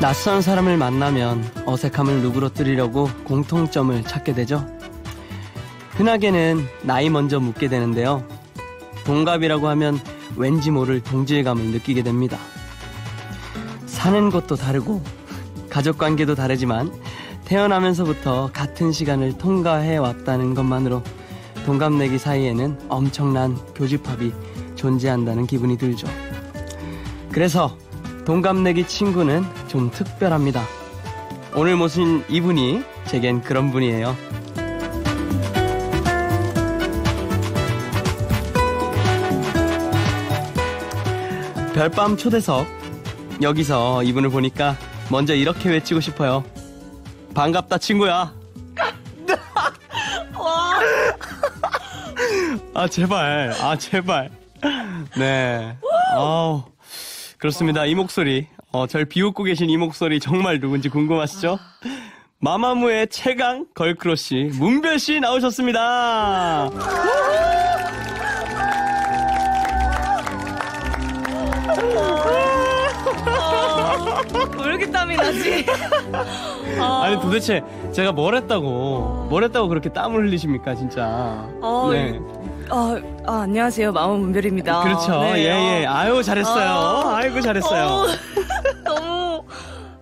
낯선 사람을 만나면 어색함을 누그러뜨리려고 공통점을 찾게 되죠. 흔하게는 나이 먼저 묻게 되는데요. 동갑이라고 하면 왠지 모를 동질감을 느끼게 됩니다. 사는 것도 다르고 가족 관계도 다르지만 태어나면서부터 같은 시간을 통과해 왔다는 것만으로 동갑내기 사이에는 엄청난 교집합이 존재한다는 기분이 들죠. 그래서 동갑내기 친구는 좀 특별합니다. 오늘 모신 이분이 제겐 그런 분이에요. 별밤 초대석. 여기서 이분을 보니까 먼저 이렇게 외치고 싶어요. 반갑다, 친구야. 아, 제발. 아, 제발. 네. 아우. 그렇습니다. 이 목소리. 어, 절 비웃고 계신 이 목소리 정말 누군지 궁금하시죠? 마마무의 최강 걸크러쉬 문별 씨 나오셨습니다. 왜 이렇게 땀이 나지? 아, 아니 도대체 제가 뭘 했다고 뭘 했다고 그렇게 땀을 흘리십니까 진짜? 어, 네. 아, 아, 안녕하세요. 마음 문별입니다. 그렇죠. 네, 예예. 어, 아유 잘했어요. 아. 아이고 잘했어요. 어, 너무,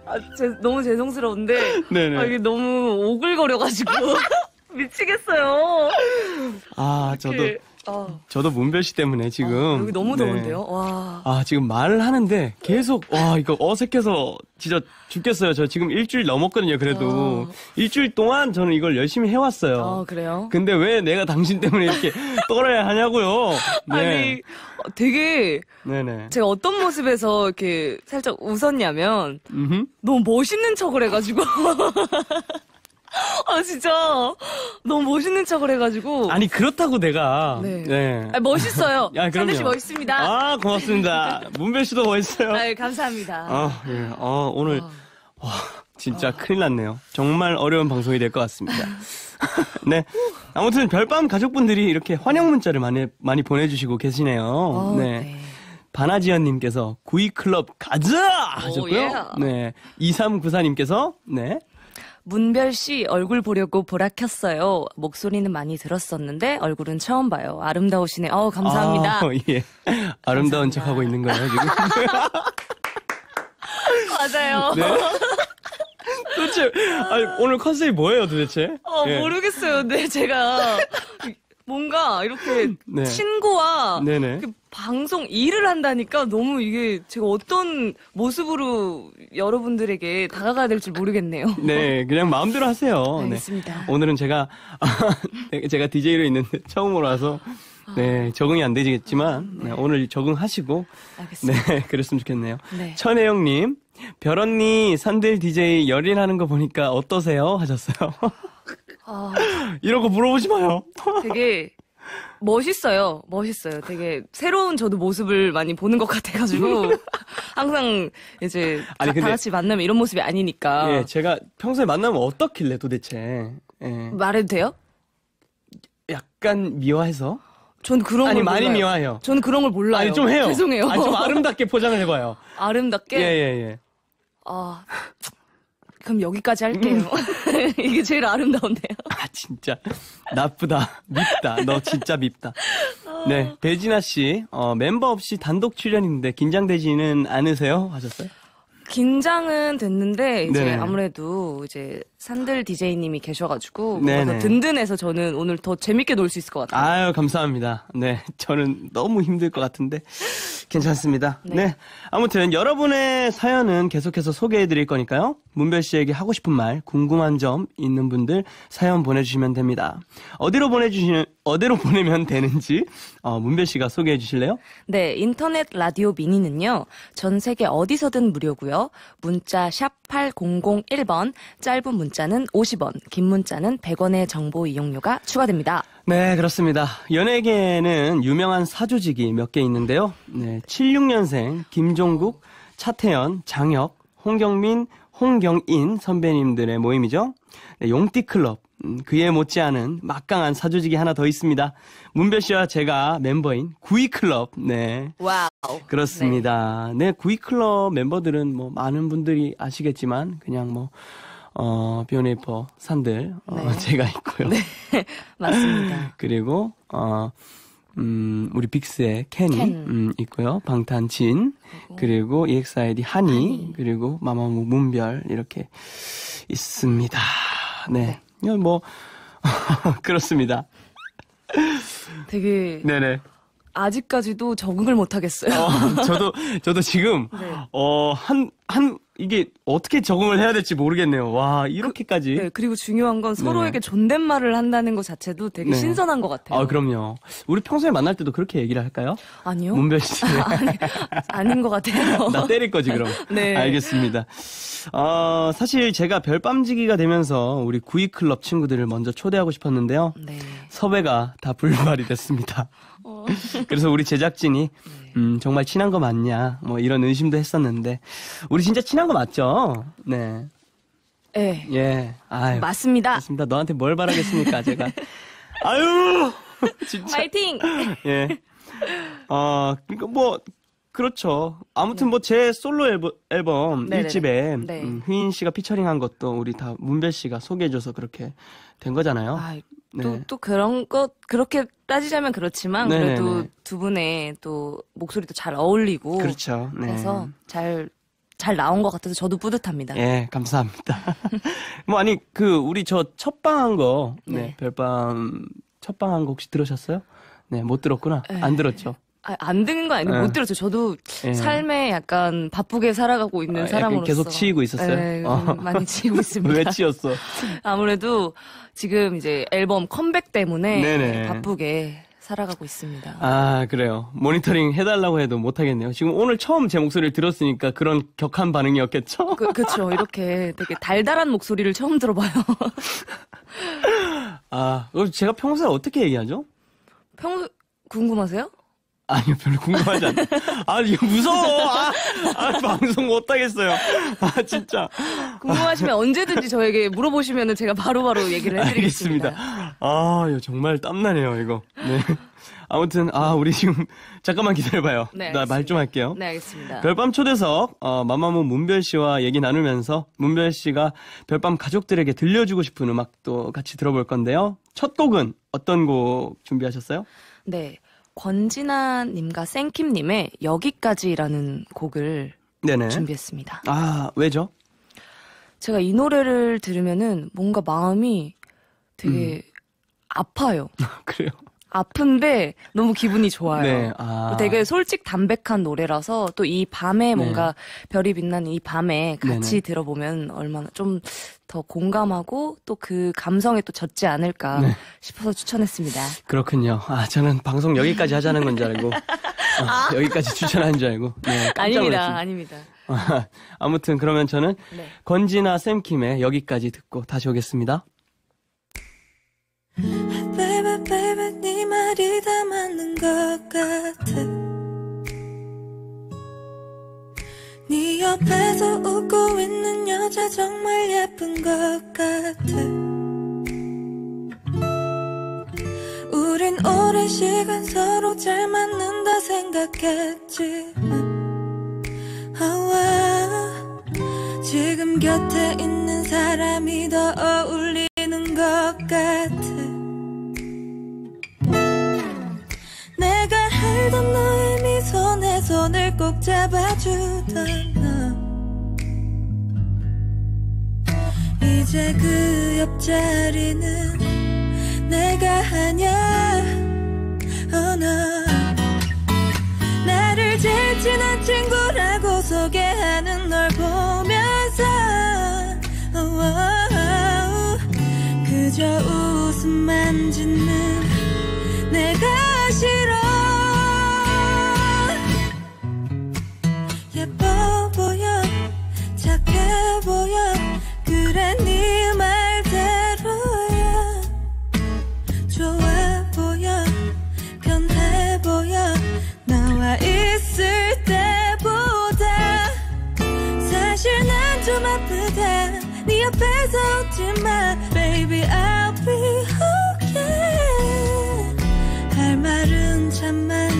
아, 제, 너무 죄송스러운데. 네네. 아, 이게 너무 오글거려가지고. 미치겠어요. 아 저도 아, 저도 문별 씨 때문에 지금 여기 너무 네. 더운데요? 와. 아, 지금 말을 하는데 계속, 와, 이거 어색해서 진짜 죽겠어요. 저 지금 일주일 넘었거든요, 그래도. 아. 일주일 동안 저는 이걸 열심히 해왔어요. 아, 그래요? 근데 왜 내가 당신 때문에 이렇게 떨어야 하냐고요? 네. 아니, 어, 되게, 네네. 제가 어떤 모습에서 이렇게 살짝 웃었냐면, 음흠. 너무 멋있는 척을 해가지고. 아, 진짜. 너무 멋있는 척을 해가지고. 아니, 그렇다고 내가. 네. 네. 아, 멋있어요. 야, 그럼요. 씨 멋있습니다. 아, 고맙습니다. 문별 씨도 멋있어요. 아유, 감사합니다. 아, 예. 어, 오늘, 아. 와, 진짜 큰일 났네요. 정말 어려운 방송이 될 것 같습니다. 네. 아무튼 별밤 가족분들이 이렇게 환영 문자를 많이, 많이 보내주시고 계시네요. 어, 네. 네. 바나지연님께서 구이클럽 가자! 하셨고요. 예. 네. 2394님께서, 네. 문별 씨 얼굴 보려고 보라 켰어요. 목소리는 많이 들었었는데 얼굴은 처음 봐요. 아름다우시네. 어 감사합니다. 아, 예. 아름다운. 척 하고 있는 거예요, 지금. 맞아요. 네. 도대체, 아니, 오늘 컨셉이 뭐예요, 도대체? 어 예. 모르겠어요. 근데 제가 뭔가 이렇게 네. 친구와 네네. 그 방송 일을 한다니까 너무 이게 제가 어떤 모습으로 여러분들에게 다가가야 될지 모르겠네요. 네, 그냥 마음대로 하세요. 네. 알겠습니다. 오늘은 제가 네, 제가 DJ로 있는데 처음으로 와서 네 적응이 안 되겠지만 네, 오늘 적응하시고 알겠습니다. 네 그랬으면 좋겠네요. 네. 천혜영 님 별 언니 산들 DJ 열일하는 거 보니까 어떠세요? 하셨어요. 아, 이런 거 물어보지 마요. 되게 멋있어요. 멋있어요. 되게 새로운 저도 모습을 많이 보는 것 같아가지고 항상 이제 아니, 다, 근데- 다 같이 만나면 이런 모습이 아니니까 예, 제가 평소에 만나면 어떻길래 도대체 예, 말해도 돼요? 약간 미화해서 전 그런 아니 걸 많이 몰라요. 미화해요. 저는 그런 걸 몰라요. 아니 좀 해요. 죄송해요. 아니 좀 아름답게 포장을 해봐요. 아름답게. 예예 예. 아 그럼 여기까지 할게요. 이게 제일 아름다운데요. 아 진짜. 나쁘다. 밉다. 너 진짜 밉다. 네 배진아 씨 어, 멤버 없이 단독 출연인데 긴장되지는 않으세요? 하셨어요? 긴장은 됐는데 이제 네네. 아무래도 이제 산들 DJ님이 계셔가지고 네네. 든든해서 저는 오늘 더 재밌게 놀 수 있을 것 같아요. 아유 감사합니다 네 저는 너무 힘들 것 같은데 괜찮습니다 네. 네. 아무튼 여러분의 사연은 계속해서 소개해 드릴 거니까요 문별 씨에게 하고 싶은 말 궁금한 점 있는 분들 사연 보내주시면 됩니다 어디로 보내주시는 어디로 보내면 되는지 어, 문별 씨가 소개해 주실래요 네, 인터넷 라디오 미니는요, 전 세계 어디서든 무료고요 문자 샵 8001번, 짧은 문자는 50원, 긴 문자는 100원의 정보 이용료가 추가됩니다. 네, 그렇습니다. 연예계에는 유명한 사조직이 몇 개 있는데요. 네, 76년생 김종국, 차태현, 장혁, 홍경민, 홍경인 선배님들의 모임이죠. 네, 용띠클럽. 음, 그에 못지않은 막강한 사조직이 하나 더 있습니다. 문별 씨와 제가 멤버인 구이클럽. 네. 와우. 그렇습니다. 네, 구이클럽 멤버들은 뭐 많은 분들이 아시겠지만 그냥 뭐 어, B1A4 산들 어, 네. 제가 있고요. 맞습니다. 그리고 어 음, 우리 빅스의 켄. 음, 있고요. 방탄 진 그리고 EXID 하니, 하니. 그리고 마마무 문별 이렇게 있습니다. 네. 그냥 뭐 그렇습니다. 되게 네네. 아직까지도 적응을 못 하겠어요. 어, 저도 저도 지금 네. 어한 한 이게 어떻게 적응을 해야 될지 모르겠네요. 와 이렇게까지. 네, 그리고 중요한 건 서로에게 존댓말을 한다는 것 자체도 되게 네. 신선한 것 같아요. 아 그럼요. 우리 평소에 만날 때도 그렇게 얘기를 할까요? 아니요? 문별 씨. 아니, 아닌 것 같아요. 나 때릴 거지 그럼. 네. 알겠습니다. 어, 사실 제가 별밤지기가 되면서 우리 구이클럽 친구들을 먼저 초대하고 싶었는데요. 네. 섭외가 다 불발이 됐습니다. 어. 그래서 우리 제작진이 네. 음, 정말 친한 거 맞냐 뭐 이런 의심도 했었는데 우리 진짜 친한 거 맞죠? 네. 네. 예. 아유. 맞습니다. 맞습니다. 너한테 뭘 바라겠습니까, 제가. 아유! 진짜. 파이팅! 예. 어, 그니까 뭐, 그렇죠. 아무튼 뭐 제 솔로 앨범, 앨범 네네네. 1집에 네. 음, 휘인 씨가 피처링한 것도 우리 다 문별 씨가 소개해줘서 그렇게 된 거잖아요. 아, 또, 네. 또 그런 것, 그렇게 따지자면 그렇지만, 네네네. 그래도 두 분의 또 목소리도 잘 어울리고. 그렇죠. 네. 그래서 잘, 잘 나온 것 같아서 저도 뿌듯합니다. 예, 감사합니다. 뭐 아니 그 우리 저 첫방 한 거, 네, 네. 별밤 첫방 한 거 혹시 들으셨어요? 네, 못 들었구나. 네. 안 들었죠. 아, 안 듣는 거 아니고 네. 못 들었죠. 저도 예. 삶에 약간 바쁘게 살아가고 있는 아, 사람으로서. 계속 치이고 있었어요? 네, 어. 음, 많이 치이고 있습니다. 왜 치였어? 아무래도 지금 이제 앨범 컴백 때문에 네네. 바쁘게 살아가고 있습니다. 아, 그래요. 모니터링 해달라고 해도 못하겠네요. 지금 오늘 처음 제 목소리를 들었으니까 그런 격한 반응이었겠죠? 그, 그쵸. 이렇게 되게 달달한 목소리를 처음 들어봐요. 아, 제가 평소에 어떻게 얘기하죠? 평소, 궁금하세요? 아니요, 별로 궁금하지 않아요. 아, 이거 무서워. 아, 아, 방송 못하겠어요. 아, 진짜. 궁금하시면 언제든지 저에게 물어보시면 제가 바로 바로 얘기를 해드리겠습니다. 알겠습니다. 아, 이거 정말 땀나네요, 이거. 네. 아무튼, 아, 우리 지금, 잠깐만 기다려봐요. 네, 나 말 좀 할게요. 네, 알겠습니다. 별밤 초대석, 어, 마마무 문별 씨와 얘기 나누면서 문별 씨가 별밤 가족들에게 들려주고 싶은 음악도 같이 들어볼 건데요. 첫 곡은 어떤 곡 준비하셨어요? 네. 권진아님과 생킴님의 여기까지라는 곡을 네네. 준비했습니다. 아, 왜죠? 제가 이 노래를 들으면은 뭔가 마음이 되게 음. 아파요. 그래요. 아픈데 너무 기분이 좋아요. 네, 아. 되게 솔직 담백한 노래라서 또 이 밤에 뭔가 별이 빛나는 이 밤에 같이 네. 네네. 들어보면 얼마나 좀 더 공감하고 또 그 감성에 또 젖지 않을까 네. 싶어서 추천했습니다. 그렇군요. 아, 저는 방송 여기까지 하자는 건 줄 알고. 어, 여기까지 추천하는 줄 알고. 네, 아닙니다. 아닙니다. 아무튼 그러면 저는 네. 건지나 쌤킴의 여기까지 듣고 다시 오겠습니다. 것 같아. 네 옆에서 웃고 있는 여자 정말 예쁜 것 같아. 우린 오랜 시간 서로 잘 맞는다 생각했지만, 아와, 지금 곁에 있는 사람이 더 어울리는 것 같아. 알던 너의 미소 내 손을 꼭 잡아주던 너. 이제 그 옆자리는 내가 아냐? oh no 나를 제일 친한 친구라고 소개하는 널 보면서 oh, oh, oh. 그저 웃음만 짓는 내가 싫어 보여 착해 보여 그래 네 말대로야. 좋아 보여 변해 보여 나와 있을 때보다. 사실 난 좀 아프다. 네 옆에서 웃지마 Baby I'll be okay. 할 말은 참만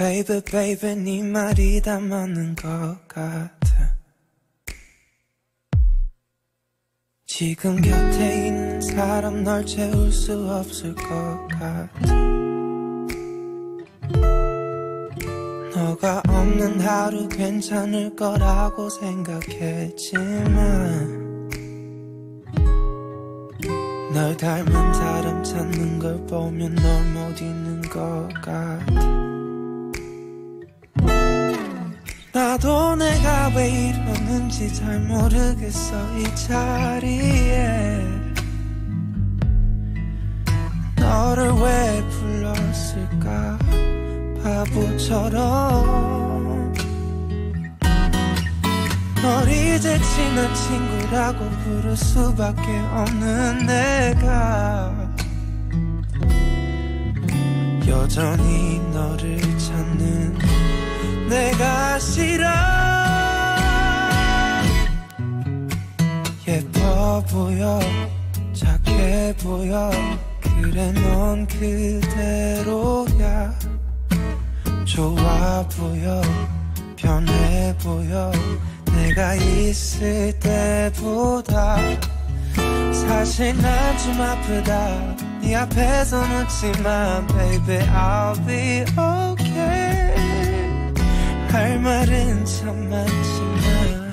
Baby baby 네 말이 다 맞는 것 같아. 지금 곁에 있는 사람 널 채울 수 없을 것 같아. 너가 없는 하루 괜찮을 거라고 생각했지만 널 닮은 사람 찾는 걸 보면 널 못 잊는 것 같아 나도 내가 왜 이러는지 잘 모르겠어 이 자리에. 너를 왜 불렀을까? 바보처럼. 널 이제 친한 친구라고 부를 수밖에 없는 내가. 여전히 너를 찾는 내가 싫어. 예뻐 보여 착해 보여. 그래 넌 그대로야. 좋아 보여 변해 보여. 내가 있을 때보다 사실 난 좀 아프다. 네 앞에서 웃지만 Baby I'll be okay 할 말은 참 많지만.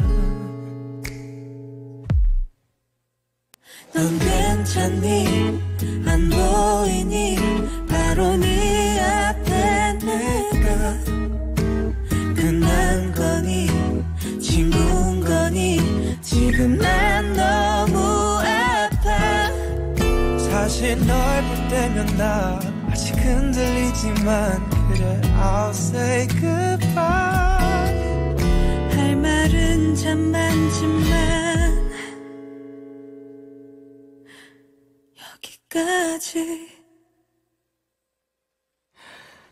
넌 괜찮니? 안 보이니? 바로 네 앞에 내가 끝난 거니? 친구인 거니? 지금 난 너무 아파. 사실 널 볼 때면 나 아직 흔들리지만 I'll say goodbye. 할 말은 참 많지만. 여기까지.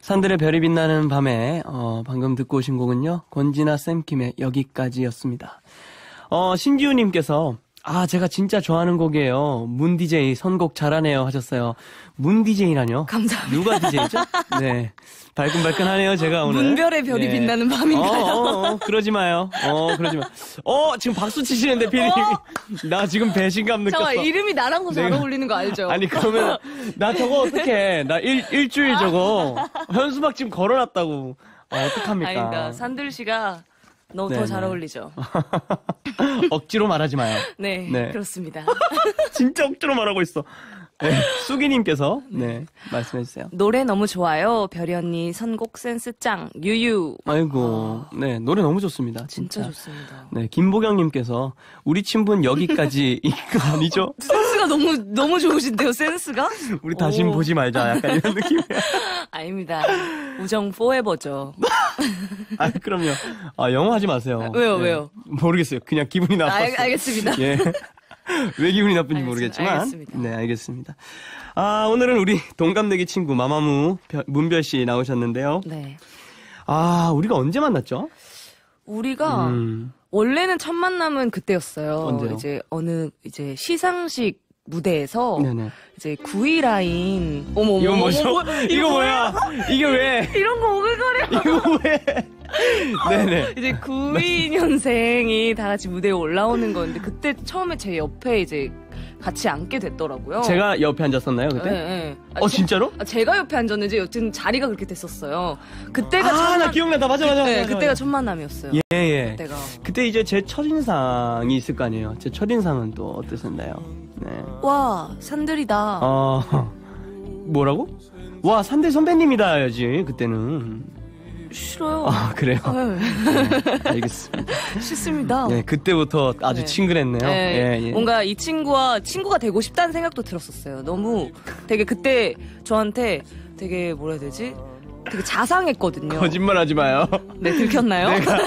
산들의 별이 빛나는 밤에 어, 방금 듣고 오신 곡은요 권지나 쌤킴의 여기까지였습니다. 어, 신지우님께서 아 제가 진짜 좋아하는 곡이에요. 문 DJ 선곡 잘하네요 하셨어요. 문 DJ라뇨? 감사합니다. 누가 DJ죠? 네 발끈발끈하네요 제가 오늘. 문별의 별이 네. 빛나는 밤인가요? 어, 어, 어, 그러지 마요. 어 그러지 마. 어 지금 박수 치시는데 피디님 나 지금 배신감 느꼈어. 잠깐 이름이 나랑 잘 내가- 어울리는 거 알죠? 아니 그러면 나 저거 어떡해 나 일, 일주일 저거 현수막 지금 걸어놨다고 어, 어떡합니까 아닙니다. 산들 씨가 너무 더 네, 잘 네. 어울리죠. 억지로 말하지 마요 네, 네. 그렇습니다. 진짜 억지로 말하고 있어 네, 수기님께서 네 말씀해 주세요 노래 너무 좋아요. 별이 언니 선곡 센스 짱. 유유. 아이고 네 노래 너무 좋습니다 진짜 진짜, 좋습니다. 네 김보경님께서 우리 친분 여기까지 이거 아니죠 센스가 너무 너무 좋으신데요, 센스가? 우리 다신 오. 보지 말자 약간 이런 느낌이야 아닙니다. 우정 포에버죠. 아 그럼요 아 영어 하지 마세요 왜요, 네, 왜요? 모르겠어요 그냥 기분이 나빴어 알, 알겠습니다. 예. 왜 기분이 나쁜지 알겠습니다. 모르겠지만. 알겠습니다. 네, 알겠습니다. 아, 오늘은 우리 동갑내기 친구 마마무 별- 문별 씨 나오셨는데요. 네. 아, 우리가 언제 만났죠? 우리가 음, 원래는 첫 만남은 그때였어요. 언제요? 이제 어느 이제 시상식 무대에서 네네. 이제 구이라인 어머 어머 이거 어머, 뭐죠? 어머, 이거 뭐야? 이게 왜? 이런 거 오글거려. 이거 왜? 네네. 이제 92년생이 다 같이 무대에 올라오는 건데 그때 처음에 제 옆에 이제 같이 앉게 됐더라고요. 제가 옆에 앉았었나요, 그때? 네, 네. 아, 어, 제- 진짜로? 아, 제가 옆에 앉았는지 여튼 자리가 그렇게 됐었어요. 그때가 아, 첫나 만- 기억난다. 맞아, 맞아. 네, 맞아, 그때가 맞아. 첫 만남이었어요. 예, 예. 그때가 그때 이제 제 첫 인상이 있을 거 아니에요. 제 첫 인상은 또 어떠셨나요? 네. 와 산들이다. 어, 뭐라고? 와, 산대 선배님이다 야지, 그때는. 싫어요. 아, 그래요? 네, 네, 알겠습니다. 싫습니다. 네, 그때부터 아주 네. 친근했네요. 네, 예, 예. 뭔가 이 친구와 친구가 되고 싶다는 생각도 들었었어요. 너무 되게 그때 저한테 되게 뭐라 해야 되지? 되게 자상했거든요. 거짓말 하지 마요. 네, 들켰나요? 내가,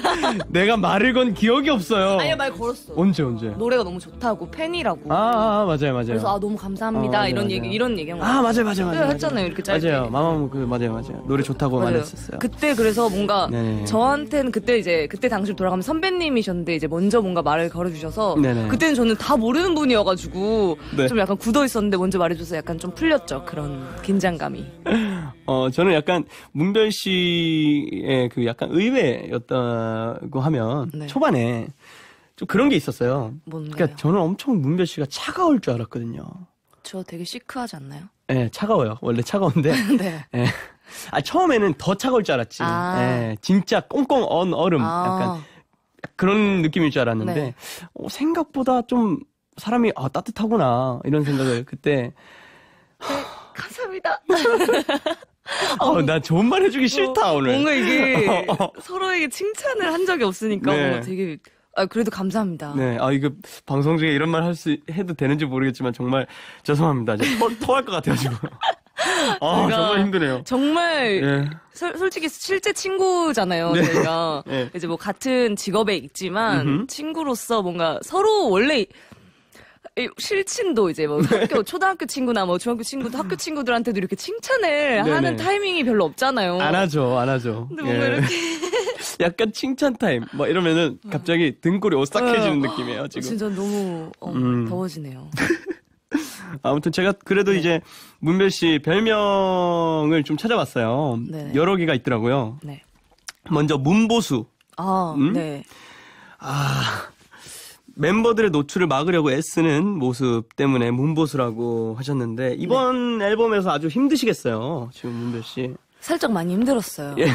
내가 말을 건 기억이 없어요. 아니, 말 걸었어. 언제, 언제? 노래가 너무 좋다고, 팬이라고. 아, 아, 맞아요, 맞아요. 그래서 아, 너무 감사합니다. 어, 맞아요, 이런 맞아요. 얘기, 이런 얘기 한 아, 맞아요, 맞아요, 맞아요. 네, 맞아요. 했잖아요, 이렇게 짧게. 맞아요. 마마무 그, 맞아요, 맞아요. 노래 좋다고 맞아요. 말했었어요. 그때 그래서 뭔가 네네. 저한테는 그때 이제 그때 당시로 돌아가면 선배님이셨는데 이제 먼저 뭔가 말을 걸어주셔서 네네. 그때는 저는 다 모르는 분이어가지고 네. 좀 약간 굳어 있었는데 먼저 말해줘서 약간 좀 풀렸죠 그런 긴장감이. 어, 저는 약간 문별 씨의 그 약간 의외였다고 하면 네. 초반에 좀 그런 게 있었어요. 뭔가요? 그러니까 저는 엄청 문별 씨가 차가울 줄 알았거든요. 저 되게 시크하지 않나요? 예, 차가워요. 원래 차가운데. 네. 예. 아, 처음에는 더 차가울 줄 알았지. 아. 예, 진짜 꽁꽁 언 얼음. 약간 아, 그런 느낌일 줄 알았는데, 네. 어, 생각보다 좀 사람이, 아, 따뜻하구나. 이런 생각을 그때, 감사합니다. 어, 나 좋은 말 해주기 싫다, 오늘. 뭔가 이게 서로에게 칭찬을 한 적이 없으니까 네. 뭔가 되게 아, 그래도 감사합니다. 네, 아, 이거 방송 중에 이런 말 할 수, 해도 되는지 모르겠지만 정말 죄송합니다. 토, 토할 것 같아가지고. 아, 제가 정말 힘드네요. 정말 예. 솔- 솔직히 실제 친구잖아요, 네. 저희가. 네. 이제 뭐 같은 직업에 있지만 음흠. 친구로서 뭔가 서로 원래 이 실친도 이제 뭐 학교 초등학교 친구나 뭐 중학교 친구도 학교 친구들한테도 이렇게 칭찬을 네네. 하는 타이밍이 별로 없잖아요. 안 하죠, 안 하죠. 근데 뭔가 예. 이렇게 약간 칭찬 타임, 뭐 이러면은 갑자기 등골이 오싹해지는 어, 느낌이에요, 어, 지금. 진짜 너무 어, 음. 더워지네요. 아무튼 제가 그래도 네. 이제 문별 씨 별명을 좀 찾아봤어요. 네. 여러 개가 있더라고요. 네. 먼저 문보수. 아, 음? 네. 아, 멤버들의 노출을 막으려고 애쓰는 모습 때문에 문보수라고 하셨는데 이번 네. 앨범에서 아주 힘드시겠어요. 지금 문별 씨. 살짝 많이 힘들었어요. 예.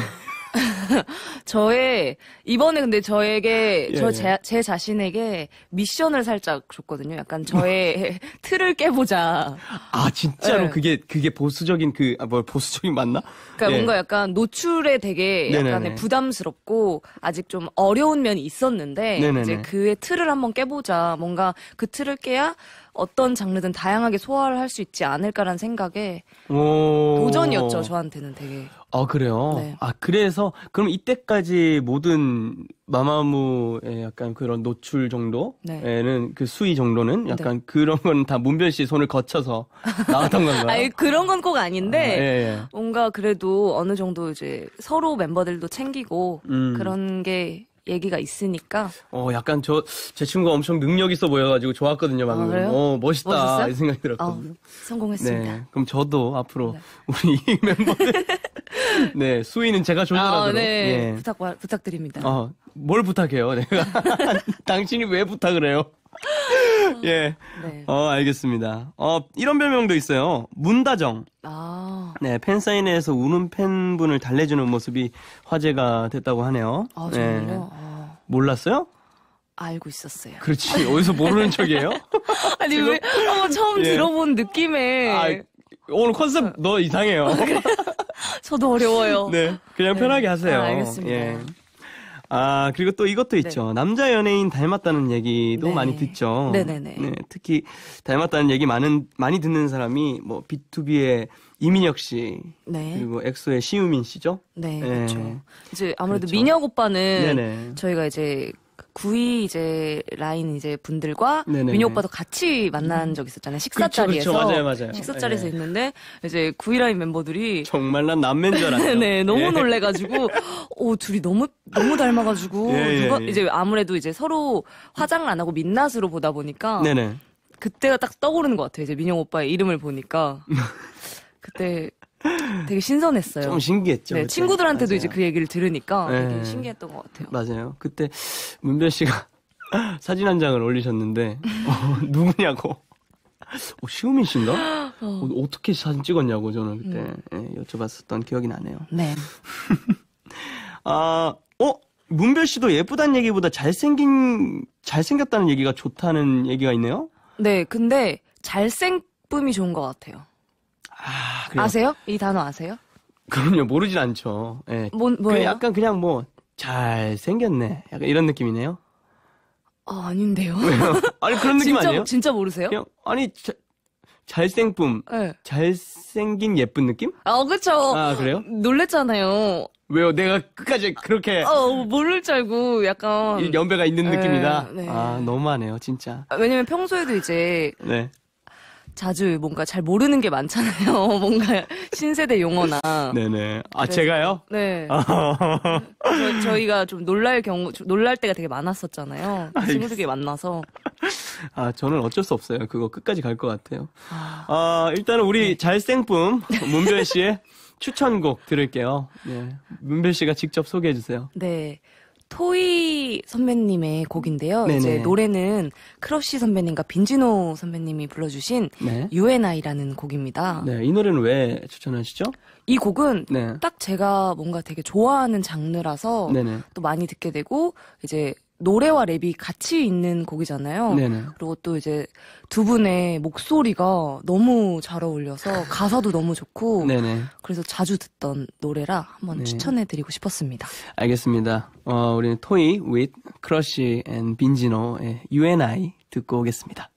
저의 이번에 근데 저에게 예, 저 예. 제제 자신에게 미션을 살짝 줬거든요. 약간 저의 틀을 깨보자. 아 진짜로 네. 그게 그게 보수적인 그아뭐 보수적인 맞나? 그러니까 예. 뭔가 약간 노출에 되게 네네네. 약간의 부담스럽고 아직 좀 어려운 면이 있었는데 네네네. 이제 그의 틀을 한번 깨보자. 뭔가 그 틀을 깨야 어떤 장르든 다양하게 소화를 할 수 있지 않을까라는 생각에 오. 도전이었죠. 저한테는 되게. 아 그래요. 네. 아 그래서 그럼 이때까지 모든 마마무의 약간 그런 노출 정도에는 네. 그 수위 정도는 약간 그런 건 다 문별 씨 손을 거쳐서 나왔던 건가요? 아니 그런 건 꼭 아, 아닌데 예, 예. 뭔가 그래도 어느 정도 이제 서로 멤버들도 챙기고 음. 그런 게 얘기가 있으니까 어, 약간 저, 제 친구가 엄청 능력 있어 보여가지고 좋았거든요, 방금. 아? 어, 멋있다. 멋있었어요? 이 생각이 어, 들었거든요. 성공했습니다. 네. 그럼 저도 앞으로 네. 우리 이 멤버들, 네, 수위는 제가 조절하도록. 아, 네. 예. 부탁 부탁드립니다. 어, 뭘 부탁해요, 내가. 당신이 왜 부탁을 해요? 예. 네. 어, 알겠습니다. 어, 이런 별명도 있어요. 문다정. 아, 네, 팬사인회에서 우는 팬분을 달래주는 모습이 화제가 됐다고 하네요. 아 네. 정말요? 아, 몰랐어요? 알고 있었어요. 그렇지. 어디서 모르는 척이에요? 아니 왜 어, 처음 예. 들어본 느낌에 아, 오늘 컨셉 너 이상해요. 저도 어려워요. 네, 그냥 네. 편하게 하세요. 아, 알겠습니다. 예. 아, 그리고 또 이것도 있죠. 남자 연예인 닮았다는 얘기도 네. 많이 듣죠. 네네네. 네, 특히 닮았다는 얘기 많은, 많이 듣는 사람이 뭐 B2B의 이민혁 씨, 네. 그리고 엑소의 시우민 씨죠. 네, 네. 그렇죠. 이제 아무래도 그렇죠. 민혁 오빠는 네네. 저희가 이제 구이 이제 라인 이제 분들과 네네. 민혁 오빠도 같이 만난 적 있었잖아요. 식사 그렇죠, 자리에서 그렇죠. 맞아요, 맞아요. 식사 자리에서 예. 있는데 이제 구이 라인 멤버들이 정말 난 남매인 줄 알았어요. 네, 너무 예. 놀래가지고, 오, 둘이 너무, 너무 닮아가지고, 예, 예, 누가, 예. 이제 아무래도 이제 서로 화장을 안 하고 민낯으로 보다 보니까, 네네. 그때가 딱 떠오르는 것 같아요. 이제 민영 오빠의 이름을 보니까. 그때 되게 신선했어요. 좀 신기했죠. 네. 친구들한테도 맞아요. 이제 그 얘기를 들으니까 네. 되게 신기했던 것 같아요. 맞아요. 그때 문별 씨가 사진 한 장을 올리셨는데 어, 누구냐고. 어, 시우민 씨인가? 어, 어떻게 사진 찍었냐고 저는 그때 음. 예, 여쭤봤었던 기억이 나네요. 네. 아, 어? 문별 씨도 예쁘다는 얘기보다 잘생긴 잘생겼다는 얘기가 좋다는 얘기가 있네요. 네, 근데 잘생쁨이 좋은 것 같아요. 아, 그래요? 아세요? 이 단어 아세요? 그럼요. 모르진 않죠. 예. 뭔, 그 뭐예요? 약간 그냥 뭐 잘 생겼네. 약간 이런 느낌이네요. 아, 아닌데요. 아니 그런 느낌 진짜, 아니에요? 진짜 모르세요? 그냥 아니 자, 잘생쁨 네. 잘생긴 예쁜 느낌? 아, 그쵸. 아 그래요? 놀랬잖아요. 왜요? 내가 끝까지 그렇게 어, 모를 줄 알고 약간. 이 연배가 있는 네, 느낌이다. 네. 아 너무하네요, 진짜. 아, 왜냐면 평소에도 이제 네. 자주 뭔가 잘 모르는 게 많잖아요. 뭔가 신세대 용어나. 네네. 아 그래서- 제가요? 네. 아, 저, 저희가 좀 놀랄 경우, 좀 놀랄 때가 되게 많았었잖아요. 친구들끼리 만나서. 아 저는 어쩔 수 없어요. 그거 끝까지 갈 것 같아요. 아, 아 일단은 우리 잘생쁨 문별 씨의 추천곡 들을게요. 네. 문별 씨가 직접 소개해 주세요. 네. 토이 선배님의 곡인데요. 네네. 이제 노래는 크러쉬 선배님과 빈지노 선배님이 불러주신 네. U & I라는 곡입니다. 네, 이 노래는 왜 추천하시죠? 이 곡은 네. 딱 제가 뭔가 되게 좋아하는 장르라서 네네. 또 많이 듣게 되고 이제 노래와 랩이 같이 있는 곡이잖아요. 네네. 그리고 또 이제 두 분의 목소리가 너무 잘 어울려서 가사도 너무 좋고 네네. 그래서 자주 듣던 노래라 한번 네. 추천해드리고 싶었습니다. 알겠습니다. 어, 우리는 토이 with 크러쉬 앤 빈지노의 UNI 듣고 오겠습니다.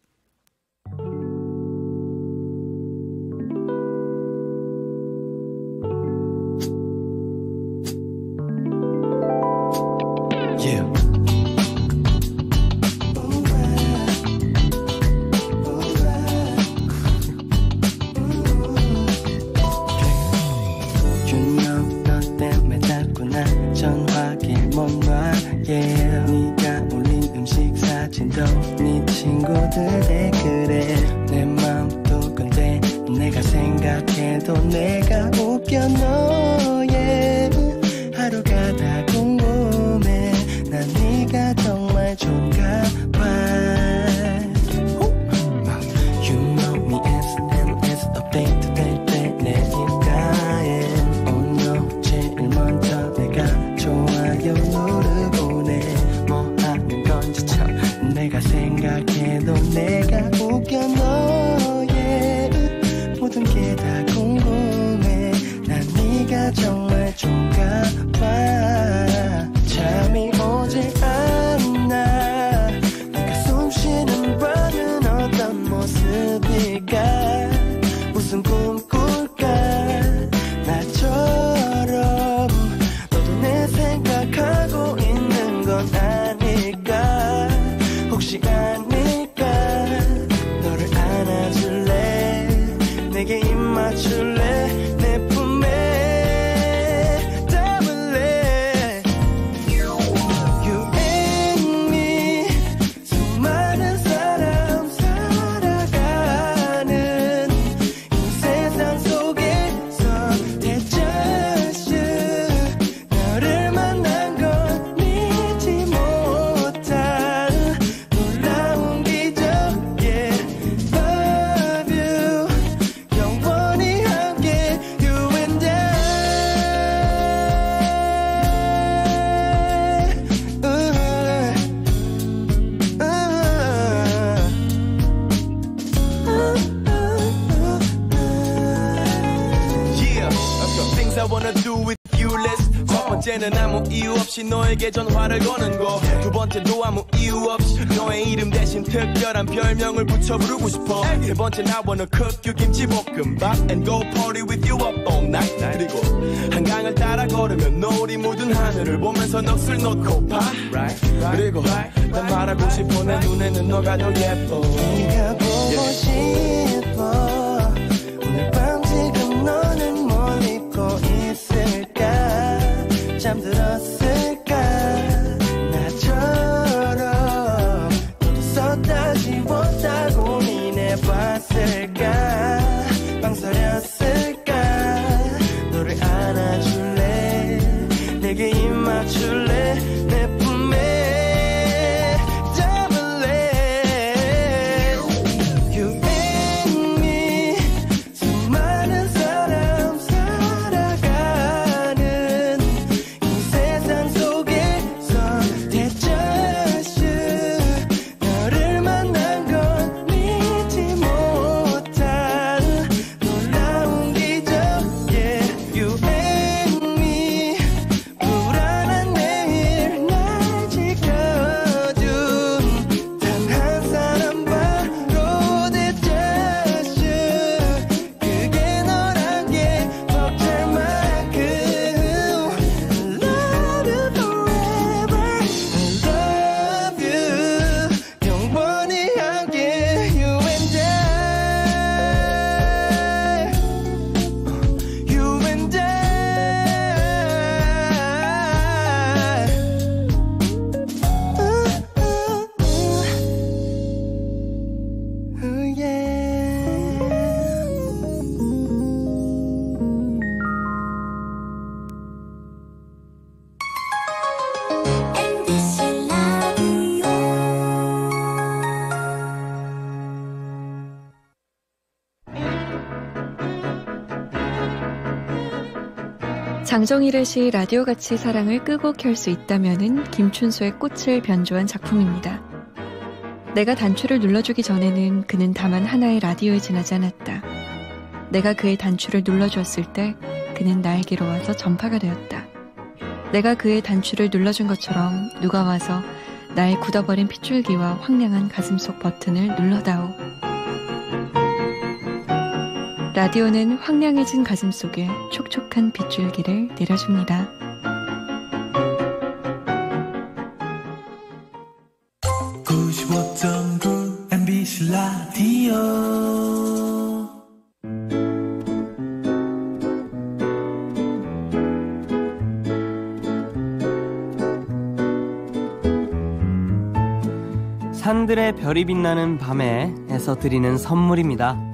생각해도 내가 웃겨 너. 번째는 아무 이유 없이 너에게 전화를 거는 거. 두 번째도 아무 이유 없이 너의 이름 대신 특별한 별명을 붙여 부르고 싶어. 세 번째는 I wanna cook you 김치볶음밥 and go party with you up all night. 그리고 한강을 따라 걸으면 노을이 묻은 하늘을 보면서 넋을 놓고 봐. 그리고 난 말하고 싶어 내 눈에는 너가 더 예뻐. 네가 보고 싶어 장정일의 시 라디오같이 사랑을 끄고 켤 수 있다면은 김춘수의 꽃을 변조한 작품입니다. 내가 단추를 눌러주기 전에는 그는 다만 하나의 라디오에 지나지 않았다. 내가 그의 단추를 눌러주었을 때 그는 나에게로 와서 전파가 되었다. 내가 그의 단추를 눌러준 것처럼 누가 와서 나의 굳어버린 핏줄기와 황량한 가슴속 버튼을 눌러다오. 라디오는 황량해진 가슴 속에 촉촉한 빗줄기를 내려줍니다. 산들의 별이 빛나는 밤에에서 드리는 선물입니다.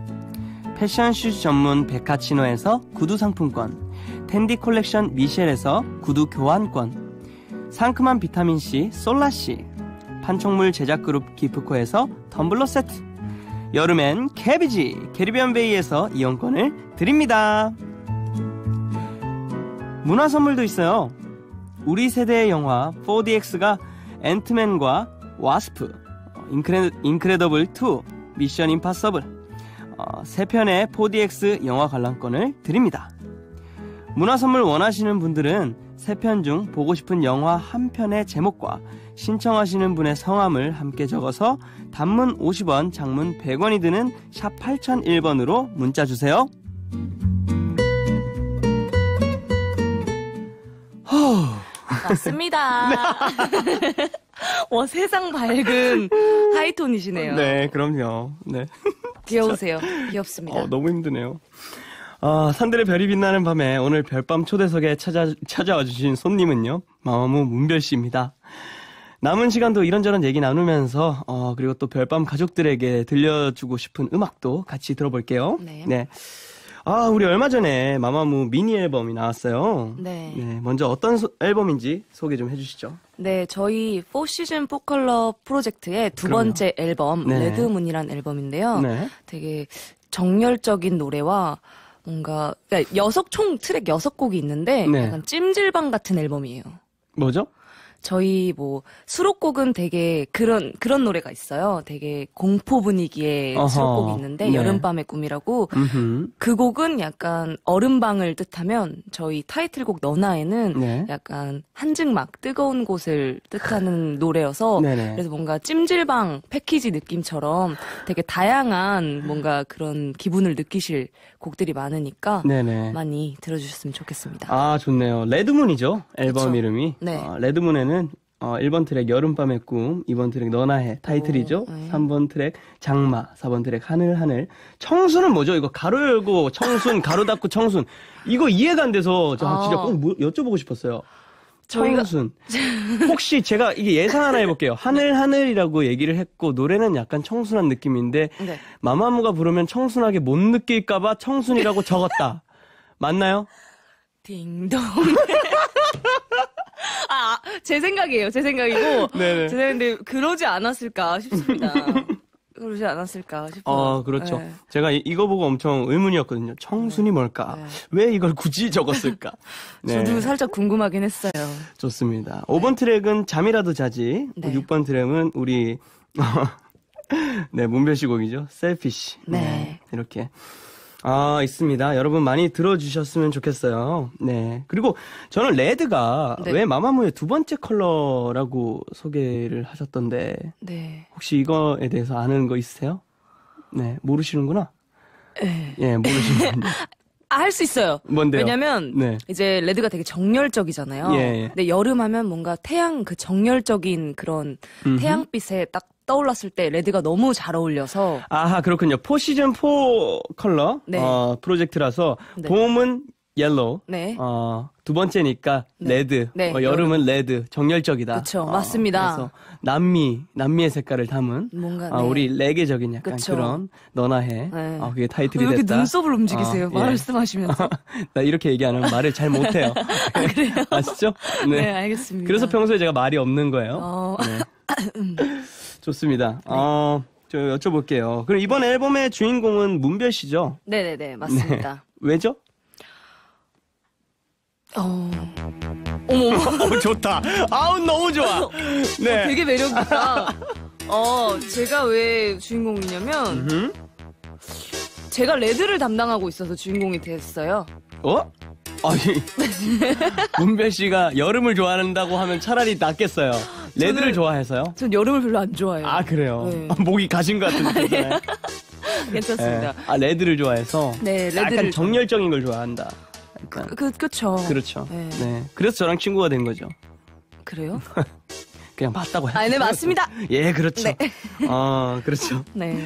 패션 슈즈 전문 베카치노에서 구두 상품권, 탠디 콜렉션 미셸에서 구두 교환권, 상큼한 비타민 C 솔라씨, 판촉물 제작 그룹 기프코에서 텀블러 세트, 여름엔 캐비지 캐리비안 베이에서 이용권을 드립니다. 문화 선물도 있어요. 우리 세대의 영화 4DX가 앤트맨과 와스프, 인크레, 인크레더블 2, 미션 임파서블 어, 세 편의 4DX 영화 관람권을 드립니다. 문화 선물 원하시는 분들은 세편중 보고 싶은 영화 한 편의 제목과 신청하시는 분의 성함을 함께 적어서 단문 50원, 장문 100원이 드는 샵 8001번으로 문자 주세요. 맞습니다. 와, 세상 밝은 하이톤이시네요. 네, 그럼요. 네. 귀여우세요. 귀엽습니다. 어, 너무 힘드네요. 아, 산들의 별이 빛나는 밤에 오늘 별밤 초대석에 찾아, 찾아와 주신 손님은요, 마마무 문별 씨입니다. 남은 시간도 이런저런 얘기 나누면서, 어, 그리고 또 별밤 가족들에게 들려주고 싶은 음악도 같이 들어볼게요. 네. 아, 우리 얼마 전에 마마무 미니 앨범이 나왔어요. 네. 네, 먼저 어떤 소- 앨범인지 소개 좀 해주시죠. 네, 저희 4시즌 4컬러 프로젝트의 두 그럼요. 번째 앨범, 네. 레드문이란 앨범인데요. 네. 되게 정열적인 노래와 뭔가, 그러니까 여섯, 총 트랙 여섯 곡이 있는데 네. 약간 찜질방 같은 앨범이에요. 뭐죠? 저희 뭐 수록곡은 되게 그런 그런 노래가 있어요. 되게 공포 분위기의 어허. 수록곡이 있는데 네. 여름밤의 꿈이라고 음흠. 그 곡은 약간 얼음방을 뜻하면 저희 타이틀곡 너나에는 네. 약간 한증막 뜨거운 곳을 뜻하는 노래여서 네네. 그래서 뭔가 찜질방 패키지 느낌처럼 되게 다양한 뭔가 그런 기분을 느끼실 곡들이 많으니까 네네. 많이 들어주셨으면 좋겠습니다. 아, 좋네요. Red Moon이죠. 앨범 그쵸. 이름이. 네. 어, Red Moon에는 어, 1번 트랙 여름밤의 꿈, 2번 트랙 너나 해 타이틀이죠. 오, 네. 3번 트랙 장마, 4번 트랙 하늘 하늘. 청순은 뭐죠? 이거 가로 열고 청순, 가로 닫고 청순. 이거 이해가 안 돼서 저 아. 진짜 꼭 뭐- 여쭤보고 싶었어요. 저희가- 청순. 혹시 제가 이게 예상 하나 해볼게요. 하늘 하늘이라고 얘기를 했고 노래는 약간 청순한 느낌인데 네. 마마무가 부르면 청순하게 못 느낄까봐 청순이라고 적었다. 맞나요? 딩동. 아, 제 생각이에요. 제 생각이고. 네네. 제 생각인데 그러지 않았을까 싶습니다. 그러지 않았을까 싶어요. 어, 그렇죠. 네. 제가 이, 이거 보고 엄청 의문이었거든요. 청순이 뭘까? 네. 왜 이걸 굳이 적었을까? 네, 저도 살짝 궁금하긴 했어요. 좋습니다. 5번 트랙은 잠이라도 자지. 네. 6번 트랙은 우리 네, 문별씨 곡이죠. 셀피시. 네. 이렇게 아, 있습니다. 여러분 많이 들어주셨으면 좋겠어요. 네. 그리고 저는 red가 네. 왜 마마무의 두 번째 컬러라고 소개를 하셨던데 네. 혹시 이거에 대해서 아는 거 있으세요? 네, 모르시는구나. 네. 예, 모르시는 아, 할 수 있어요. 뭔데요? 왜냐면 네. 이제 red가 되게 정열적이잖아요. 예, 예. 근데 여름 하면 뭔가 태양 그 정열적인 그런 음흠. 태양빛에 딱 떠올랐을 때 red가 너무 잘 어울려서 아하, 그렇군요. four season 4 컬러 네. 어, 프로젝트라서 네. 봄은 yellow, 네. 어, 두 번째니까 네. red, 네, 어, 여름은 red, 정열적이다. 그쵸, 어, 맞습니다. 그래서 남미, 남미의 색깔을 담은 뭔가 어, 네. 우리 레게적인 약간 그쵸. 그런 너나 해. 네. 어, 그게 타이틀이 왜 이렇게 됐다. 눈썹을 움직이세요? 어, 예. 말씀하시면서. 나 이렇게 얘기하면 말을 잘 못해요. 아시죠? 네. 알겠습니다. 그래서 평소에 제가 말이 없는 거예요. 어, 네. 좋습니다. 어, 저 여쭤볼게요. 그럼 이번 앨범의 주인공은 문별 씨죠? 네네네, 맞습니다. 왜죠? 어. 어머, 어머. 어, 좋다. 아우, 너무 좋아. 네. 되게 매력있다. 어, 제가 왜 주인공이냐면, 음? 제가 레드를 담당하고 있어서 주인공이 됐어요. 어? 아니, 문별 씨가 여름을 좋아한다고 하면 차라리 낫겠어요. 레드를 저는- 좋아해서요? 전 여름을 별로 안 좋아해요. 아, 그래요? 네. 목이 가신 것 같은 느낌이잖아요. 괜찮습니다. 아, 레드를 좋아해서? 네, 약간 레드를. 정열적인 걸 좋아한다. 약간. 그, 그쵸. 그렇죠. 네. 네. 그래서 저랑 친구가 된 거죠. 그래요? 그냥 맞다고 해요. 아, 네, 맞습니다. 예, 그렇죠. 네. 아, 그렇죠. 네.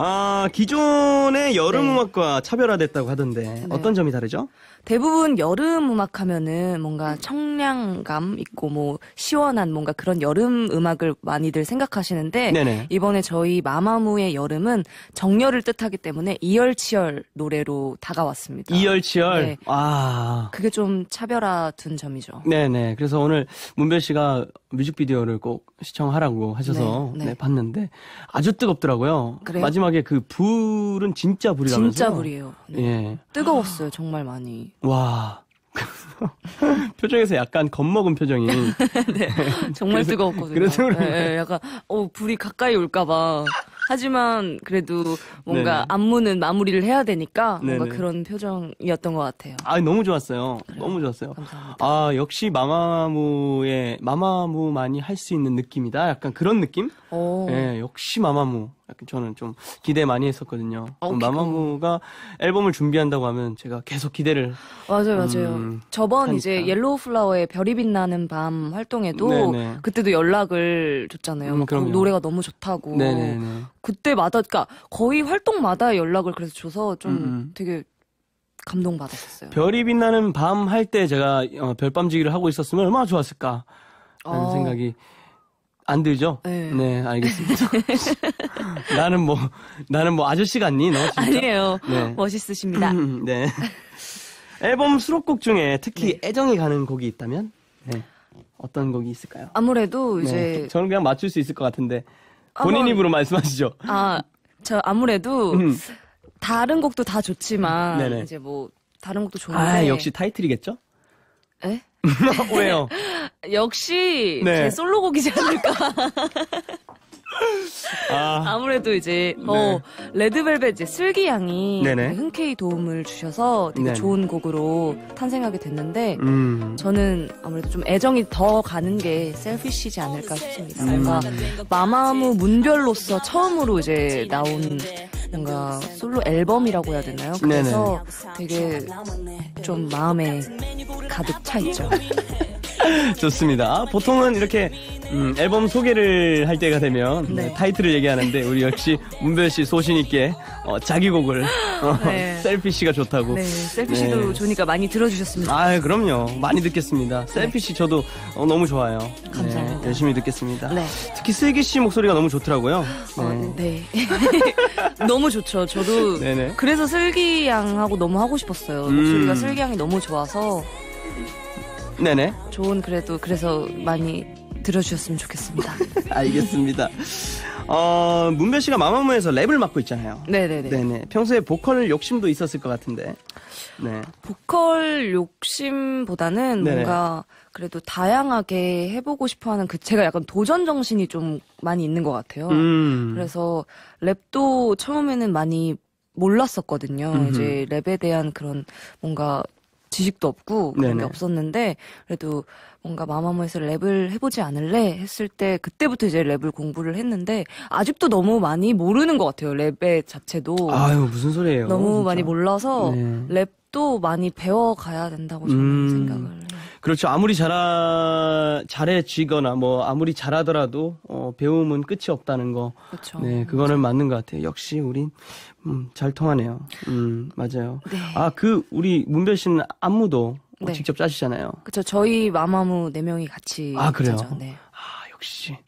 아, 기존의 여름 네. 음악과 차별화됐다고 하던데 어떤 점이 다르죠? 대부분 여름 음악 하면은 뭔가 청량감 있고 뭐 시원한 뭔가 그런 여름 음악을 많이들 생각하시는데 네네. 이번에 저희 마마무의 여름은 정열을 뜻하기 때문에 이열치열 노래로 다가왔습니다. 이열치열. 네. 아. 그게 좀 차별화 둔 점이죠. 네네. 그래서 오늘 문별 씨가 뮤직비디오를 꼭 시청하라고 하셔서 네, 네, 네. 봤는데 아주 뜨겁더라고요. 그래요? 마지막에 그 불은 진짜 불이라면서요? 진짜 불이에요. 네. 예. 뜨거웠어요, 정말 많이. 와. 표정에서 약간 겁먹은 표정이. 정말 그래서- 뜨거웠거든요. 그래서. 예, 약간 어 불이 가까이 올까봐. 하지만 그래도 뭔가 네네. 안무는 마무리를 해야 되니까 뭔가 네네. 그런 표정이었던 것 같아요. 아, 너무 좋았어요. 너무 좋았어요. 감사합니다. 아, 역시 마마무의, 마마무만이 할 수 있는 느낌이다. 약간 그런 느낌? 오. 예, 역시 마마무. 약간 저는 좀 기대 많이 했었거든요. 어, 마마무가 앨범을 준비한다고 하면 제가 계속 기대를. 맞아요, 맞아요. 음, 저번 하니까. 이제 Yellow Flower의 별이 빛나는 밤 활동에도 네네. 그때도 연락을 줬잖아요. 음, 막 그럼요. 노래가 너무 좋다고. 네네네. 그때마다, 그러니까 거의 활동마다 연락을 그래서 줘서 좀 음. 되게 감동받았었어요. 별이 빛나는 밤 할 때 제가 어, 별밤지기를 하고 있었으면 얼마나 좋았을까 하는 어. 생각이 안 들죠? 네. 알겠습니다. 나는 뭐 나는 뭐 아저씨 같니 너 진짜? 아니에요. 네. 멋있으십니다. 음, 네. 앨범 수록곡 중에 특히 애정이 가는 곡이 있다면 네. 어떤 곡이 있을까요? 아무래도 네. 이제 저는 그냥 맞출 수 있을 것 같은데 본인 한번- 입으로 말씀하시죠. 아, 저 아무래도 음. 다른 곡도 다 좋지만 네네. 이제 뭐 다른 곡도 좋은데 아 역시 타이틀이겠죠? 에? 왜요? 역시 네. 제 솔로곡이지 않을까. 아, 아무래도 이제 어 레드벨벳 이제 슬기 양이 네네. 흔쾌히 도움을 주셔서 되게 네네. 좋은 곡으로 탄생하게 됐는데 음. 저는 아무래도 좀 애정이 더 가는 게 셀피시지 않을까 싶습니다. 뭔가 마마무 문별로서 처음으로 이제 나온 뭔가 솔로 앨범이라고 해야 되나요? 그래서 되게 좀 마음에 가득 차 있죠. 좋습니다. 보통은 이렇게 음, 앨범 소개를 할 때가 되면 네. 네, 타이틀을 얘기하는데 우리 역시 문별 씨 소신 있게 어, 자기 곡을 어, 네. 셀피 씨가 좋다고. 네, 셀피시도 네. 좋으니까 많이 들어주셨습니다. 아, 그럼요. 많이 듣겠습니다. 셀피 씨 저도 어, 너무 좋아요. 네, 감사합니다. 열심히 듣겠습니다. 네. 특히 슬기 씨 목소리가 너무 좋더라고요. 어, 네. 네. 너무 좋죠. 저도 네네. 그래서 슬기 양하고 너무 하고 싶었어요. 음. 목소리가 슬기 양이 너무 좋아서 네네. 좋은 그래도 그래서 많이 들어주셨으면 좋겠습니다. 알겠습니다. 어, 문별 씨가 마마무에서 랩을 맡고 있잖아요. 네네네. 네네. 평소에 보컬 욕심도 있었을 것 같은데. 네. 보컬 욕심보다는 네네. 뭔가 그래도 다양하게 해보고 싶어하는 그 제가 약간 도전 정신이 좀 많이 있는 것 같아요. 음. 그래서 랩도 처음에는 많이 몰랐었거든요. 음흠. 이제 랩에 대한 그런 뭔가 지식도 없고 그런 네네. 게 없었는데 그래도 뭔가 마마무에서 랩을 해보지 않을래 했을 때 그때부터 이제 랩을 공부를 했는데 아직도 너무 많이 모르는 것 같아요. 랩의 자체도 아유, 무슨 소리예요. 너무 진짜. 많이 몰라서 네. 랩 도 많이 배워가야 된다고 저는 음. 생각을 해요. 그렇죠. 아무리 잘하, 잘해지거나 뭐 아무리 잘하더라도 어, 배움은 끝이 없다는 거. 그렇죠. 네, 그거는 맞는 것 같아요. 역시 우린 음, 잘 통하네요. 음, 맞아요. 네. 아, 그 우리 문별 씨는 안무도 어, 네. 직접 짜시잖아요. 그렇죠. 저희 마마무 네 명이 같이 아, 그래요? 짜죠. 네. 아, 역시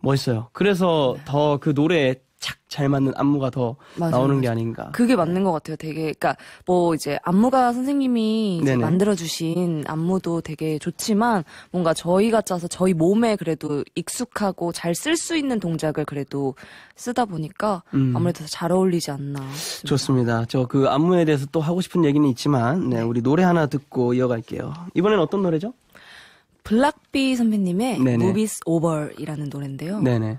멋있어요. 그래서 더그 노래에 착 잘 맞는 안무가 더 맞아요, 나오는 게 맞아요. 아닌가. 그게 맞는 것 같아요. 되게, 그니까, 뭐, 이제, 안무가 선생님이 이제. 만들어주신 안무도 되게 좋지만, 뭔가 저희가 짜서 저희 몸에 그래도 익숙하고 잘 쓸 수 있는 동작을 그래도 쓰다 보니까, 음. 아무래도 더잘 어울리지 않나. 싶습니다. 좋습니다. 저 그 안무에 대해서 또 하고 싶은 얘기는 있지만, 네, 우리 노래 하나 듣고 이어갈게요. 이번엔 어떤 노래죠? 블락비 선배님의 네네. Movie's Over이라는 노래인데요. 네네.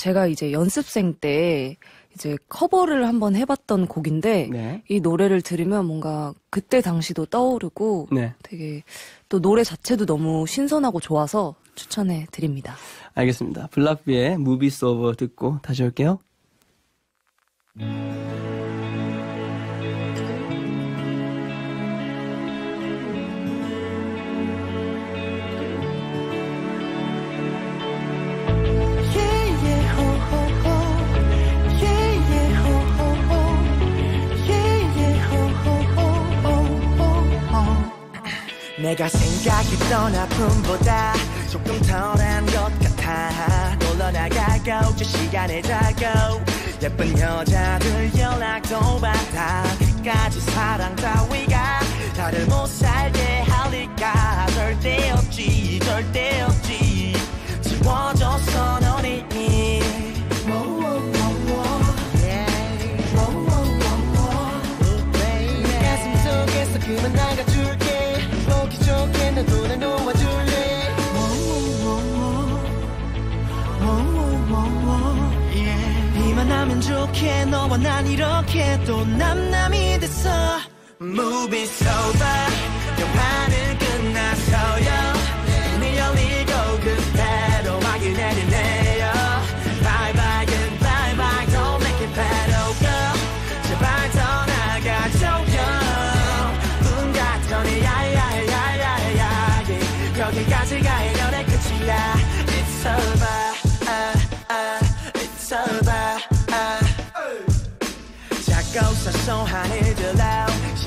제가 이제 연습생 때 이제 커버를 한번 해봤던 곡인데 네. 이 노래를 들으면 뭔가 그때 당시도 떠오르고 네. 되게 또 노래 자체도 너무 신선하고 좋아서 추천해 드립니다. 알겠습니다. 블락비의 Movie's Over 듣고 다시 올게요. Yeah, 내가 생각했던 아픔보다 조금 덜한 것 같아. 놀러 나가고 저 시간에 자고 예쁜 여자들 연락도 받아. 그까지 사랑 따위가 나를 못 살게 할 리가 절대 없지 절대 없지. 지워졌어 넌 이미 그만 나가 놓아줄래? 하면 좋게 너와 난 이렇게 또 남남이 됐어. Movie's over 영화는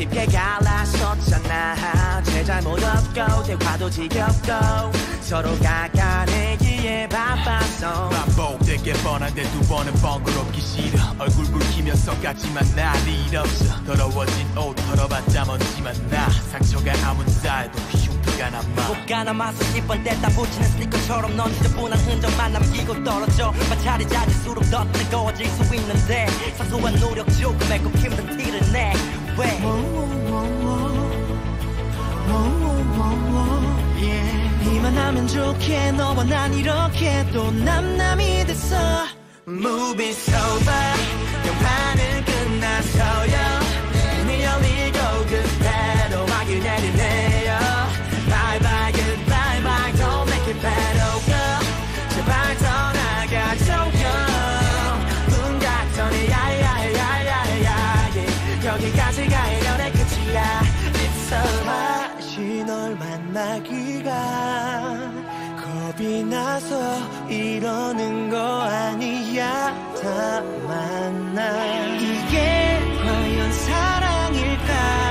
쉽게 갈라섰잖아. 제 잘못 없고 대화도 지겹고 서로가 가내기에 바빴어 반복되게 뻔한데 두 번은 번거롭기 싫어. 얼굴 붉히면서 까지만 날일 없어. 더러워진 옷 털어봤자 먼지만 나 상처가 아문 쌓여도 흉터가 남아. 옷가 남아서 10번 뗐다 붙이는 스티커처럼 넌 지저분한 흔적만 남기고 떨어져. 마찰이 잦을수록 더 뜨거워질 수 있는데 사소한 노력 조금에 꼭 힘든 티를 내 왜? 비만 하면 좋게 너와 난 이렇게 또 남남이 됐어. Movie's over 영화는 끝났어요 만나기가 겁이 나서 이러는 거 아니야? 다만 난 이게 과연 사랑일까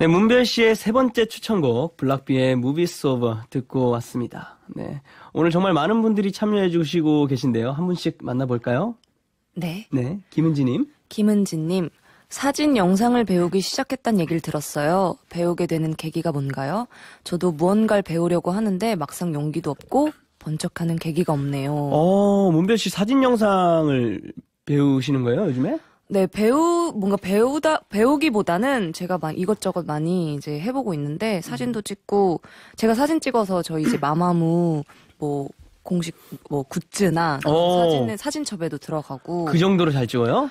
네, 문별 씨의 세 번째 추천곡 블락비의 무비스 오버 듣고 왔습니다. 네. 오늘 정말 많은 분들이 참여해 주시고 계신데요. 한 분씩 만나볼까요? 네. 네. 김은지 님. 김은지 님, 사진 영상을 배우기 시작했단 얘기를 들었어요. 배우게 되는 계기가 뭔가요? 저도 무언가를 배우려고 하는데 막상 용기도 없고 번쩍하는 계기가 없네요. 어, 문별 씨 사진 영상을 배우시는 거예요, 요즘에? 네, 배우, 뭔가 배우다, 배우기보다는 제가 막 이것저것 많이 이제 해보고 있는데, 사진도 찍고, 제가 사진 찍어서 저희 이제 마마무, 뭐, 공식, 뭐, 굿즈나, 오. 사진에, 사진첩에도 들어가고, 그 정도로 잘 찍어요?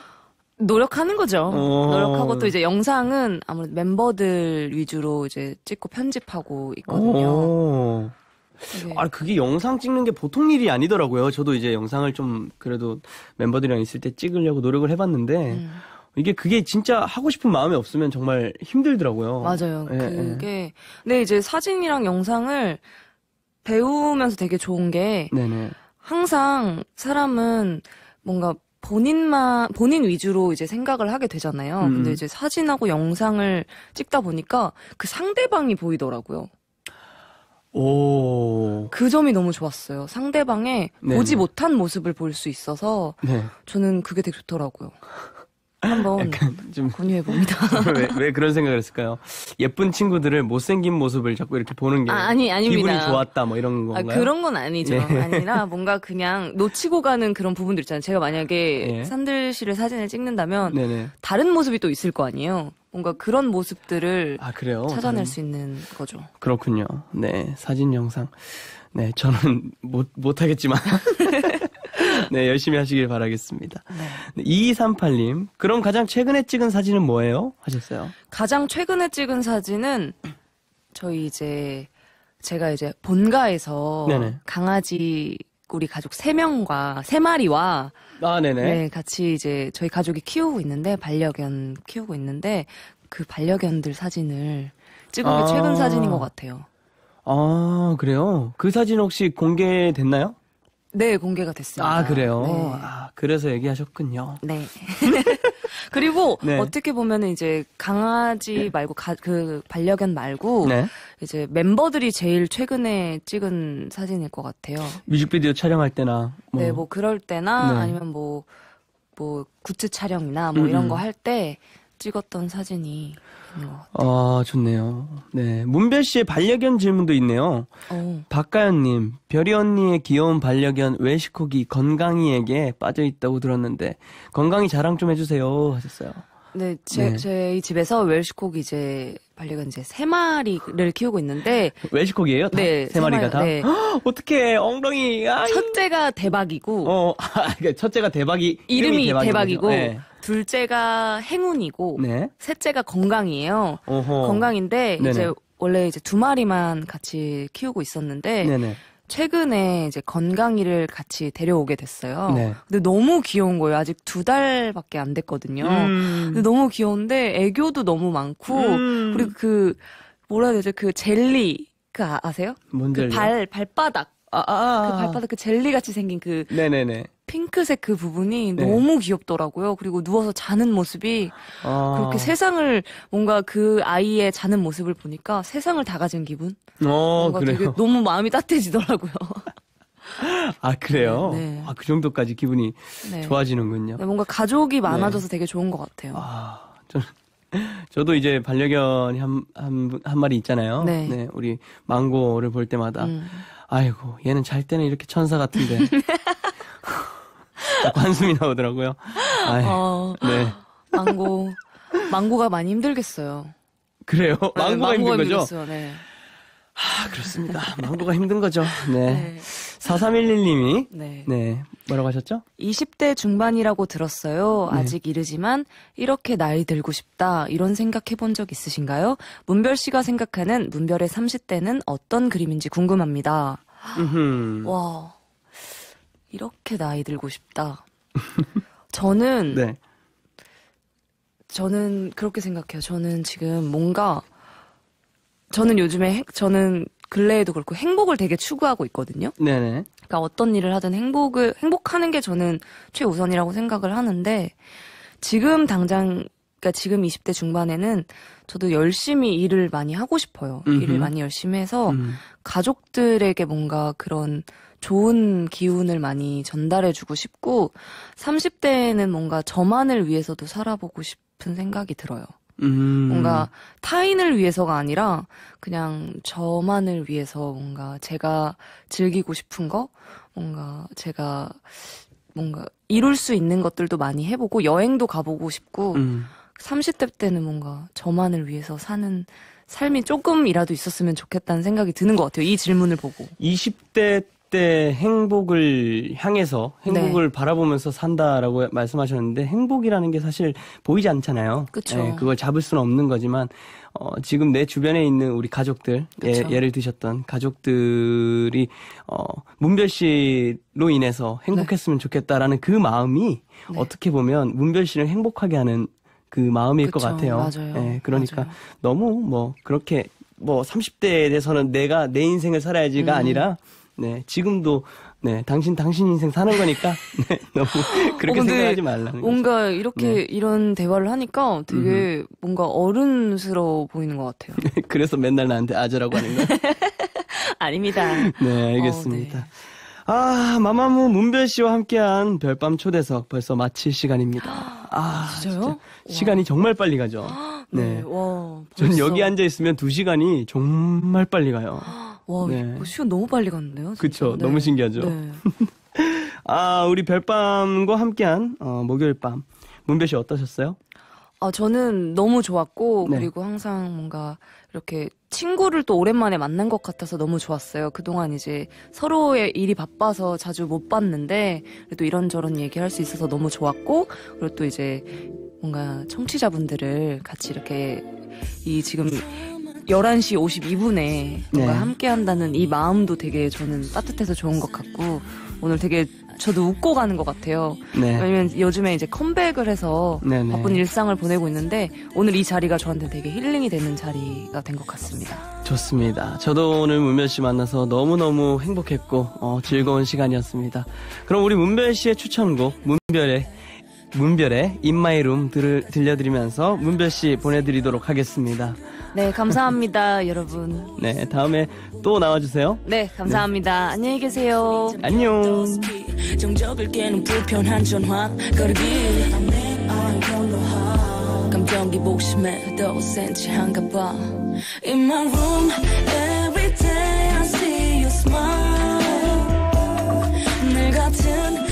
노력하는 거죠. 어. 노력하고 또 이제 영상은 아무래도 멤버들 위주로 이제 찍고 편집하고 있거든요. 오. 되게- 아, 그게 영상 찍는 게 보통 일이 아니더라고요. 저도 이제 영상을 좀 그래도 멤버들이랑 있을 때 찍으려고 노력을 해봤는데 음. 이게 그게 진짜 하고 싶은 마음이 없으면 정말 힘들더라고요. 맞아요. 예, 그게 근데 이제 사진이랑 영상을 배우면서 되게 좋은 게 네네. 항상 사람은 뭔가 본인만 본인 위주로 이제 생각을 하게 되잖아요. 음. 근데 이제 사진하고 영상을 찍다 보니까 그 상대방이 보이더라고요. 오. 그 점이 너무 좋았어요. 상대방의 네네. 보지 못한 모습을 볼 수 있어서 네. 저는 그게 되게 좋더라고요. 한번 좀 권유해 봅니다. 왜, 왜 그런 생각을 했을까요? 예쁜 친구들을 못생긴 모습을 자꾸 이렇게 보는 게 아, 아니, 아닙니다. 기분이 좋았다 뭐 이런 아, 건가요? 그런 건 아니죠. 네. 아니라 뭔가 그냥 놓치고 가는 그런 부분들 있잖아요. 제가 만약에 예. 산들 씨를 사진을 찍는다면 네네. 다른 모습이 또 있을 거 아니에요. 뭔가 그런 모습들을 아 그래요? 찾아낼 저는- 수 있는 거죠. 그렇군요. 네, 사진 영상. 네, 저는 못, 못하겠지만. 네, 열심히 하시길 바라겠습니다. 네. 2238님, 그럼 가장 최근에 찍은 사진은 뭐예요? 하셨어요. 가장 최근에 찍은 사진은 저희 이제 제가 이제 본가에서 네네. 강아지 우리 가족 세명과세마리와 아, 네네. 네, 같이 이제 저희 가족이 키우고 있는데 반려견 키우고 있는데 그 반려견들 사진을 찍은 게 아. 최근 사진인 것 같아요. 아, 그래요? 그 사진 혹시 공개됐나요? 네, 공개가 됐습니다. 아, 그래요? 네. 아, 그래서 얘기하셨군요. 네. 그리고 네. 어떻게 보면은 이제 강아지 말고 가, 그 반려견 말고 네. 이제 멤버들이 제일 최근에 찍은 사진일 것 같아요. 뮤직비디오 촬영할 때나. 뭐. 네, 뭐 그럴 때나 네. 아니면 뭐, 뭐 굿즈 촬영이나 뭐 음, 이런 음. 거할 때 찍었던 사진이 아, 좋네요. 네. 문별 씨의 반려견 질문도 있네요. 어, 박가연님, 별이 언니의 귀여운 반려견 외식코기 건강이에게 빠져 있다고 들었는데, 건강이 자랑 좀 해주세요. 하셨어요. 네, 제, 네. 저희 집에서 웰시콕 이제 반려견 이제 세 마리를 키우고 있는데 다? 네, 세 마리가 마리, 다? 네. 어떻게 엉덩이, 아 첫째가 대박이고 어, 그러니까 첫째가 대박이, 이름이 대박인 대박이고? 네. 둘째가 행운이고 네. 셋째가 건강이에요. 어허. 건강인데 네네. 이제 원래 이제 두 마리만 같이 키우고 있었는데 네네. 최근에 이제 건강이를 같이 데려오게 됐어요. 네. 근데 너무 귀여운 거예요. 아직 두 달밖에 안 됐거든요. 음. 근데 너무 귀여운데 애교도 너무 많고 음. 그리고 그 뭐라 해야 되죠? 그 젤리 그 아- 아세요? 뭔지 그발 발바닥 아, 아, 아. 그 발바닥 그 젤리 같이 생긴 그 네네네. 핑크색 그 부분이 네. 너무 귀엽더라고요. 그리고 누워서 자는 모습이 아. 그렇게 세상을 뭔가 그 아이의 자는 모습을 보니까 세상을 다 가진 기분? 어, 뭔가 그래요. 되게 너무 마음이 따뜻해지더라고요. 아, 그래요? 네. 아, 그 정도까지 기분이 네. 좋아지는군요. 네, 뭔가 가족이 많아져서 되게 좋은 것 같아요. 아, 저, 저도 이제 반려견이 한, 한, 분- 한 마리 있잖아요. 네. 우리 망고를 볼 때마다, 음. 아이고, 얘는 잘 때는 이렇게 천사 같은데. 한숨이 나오더라고요. 아이, 어, 네. 망고 망고가 많이 힘들겠어요. 그래요? 네, 망고가 힘든 거죠? 힘들겠어요. 네. 아, 그렇습니다. 망고가 힘든 거죠. 네. 네. 4311님이, 네. 네. 뭐라고 하셨죠? 20대 중반이라고 들었어요. 네. 아직 이르지만 이렇게 나이 들고 싶다. 이런 생각 해 본 적 있으신가요? 문별 씨가 생각하는 문별의 30대는 어떤 그림인지 궁금합니다. 와. 이렇게 나이 들고 싶다. 저는 네. 저는 그렇게 생각해요. 저는 지금 뭔가 저는 요즘에 행- 저는 근래에도 그렇고 행복을 되게 추구하고 있거든요. 네네. 그러니까 어떤 일을 하든 행복을 행복하는 게 저는 최우선이라고 생각을 하는데 지금 당장 그러니까 지금 20대 중반에는 저도 열심히 일을 많이 하고 싶어요. 음흠. 일을 많이 열심히 해서 음. 가족들에게 뭔가 그런 좋은 기운을 많이 전달해주고 싶고 30대에는 뭔가 저만을 위해서도 살아보고 싶은 생각이 들어요. 음. 뭔가 타인을 위해서가 아니라 그냥 저만을 위해서 뭔가 제가 즐기고 싶은 거, 뭔가 제가 뭔가 이룰 수 있는 것들도 많이 해보고 여행도 가보고 싶고 음. 30대 때는 뭔가 저만을 위해서 사는 삶이 조금이라도 있었으면 좋겠다는 생각이 드는 것 같아요. 이 질문을 보고. 20대 때 행복을 향해서 행복을 네. 바라보면서 산다라고 말씀하셨는데 행복이라는 게 사실 보이지 않잖아요. 그쵸. 예, 그걸 잡을 수는 없는 거지만 어, 지금 내 주변에 있는 우리 가족들 예, 그쵸. 예 를 드셨던 가족들이 어, 문별 씨로 인해서 행복했으면 좋겠다라는 그 마음이 네. 어떻게 보면 문별 씨를 행복하게 하는 그 마음일 것 그쵸, 같아요. 맞아요. 예, 그러니까 맞아요. 너무 뭐 그렇게 뭐 30대에 대해서는 내가 내 인생을 살아야지가 음. 아니라 네 지금도 네 당신 당신 인생 사는 거니까 네 너무 그렇게 어, 생각하지 말라는 거죠. 뭔가 이렇게 네. 이런 대화를 하니까 되게 뭔가 어른스러워 보이는 것 같아요. 그래서 맨날 나한테 아재라고 하는 거. 아닙니다. 네 알겠습니다. 어, 네. 아 마마무 문별 씨와 함께한 별밤 초대석 벌써 마칠 시간입니다. 아 진짜요? 진짜 시간이 정말 빨리 가죠. 네. 네. 와. 전 벌써. 여기 앉아 있으면 두 시간이 정말 빨리 가요. 와, 네. 시간 너무 빨리 갔는데요. 그쵸, 네. 너무 신기하죠. 네. 아 우리 별밤과 함께한 어, 목요일 밤 문별 씨 어떠셨어요? 아, 저는 너무 좋았고, 네. 그리고 항상 뭔가 이렇게 친구를 또 오랜만에 만난 것 같아서 너무 좋았어요. 그동안 이제 서로의 일이 바빠서 자주 못 봤는데, 그래도 이런저런 얘기할 수 있어서 너무 좋았고, 그리고 또 이제 뭔가 청취자분들을 같이 이렇게 이 지금 11시 52분에 뭔가 네. 함께 한다는 이 마음도 되게 저는 따뜻해서 좋은 것 같고, 오늘 되게 저도 웃고 가는 것 같아요. 네. 왜냐면 요즘에 이제 컴백을 해서 네네. 바쁜 일상을 보내고 있는데 오늘 이 자리가 저한테 되게 힐링이 되는 자리가 된 것 같습니다. 좋습니다. 저도 오늘 문별 씨 만나서 너무너무 행복했고 어, 즐거운 시간이었습니다. 그럼 우리 문별 씨의 추천곡 문별의 문별의 들, 들려드리면서 문별 씨 보내드리도록 하겠습니다. 네, 감사합니다, 여러분. 네, 다음에 또 나와주세요. 네, 감사합니다. 안녕히 계세요. 안녕. 정적을 깨는 불편한 전화 거리기 감정 기복심에 더 센치한가 봐 In my room every day I see you smile 늘 같은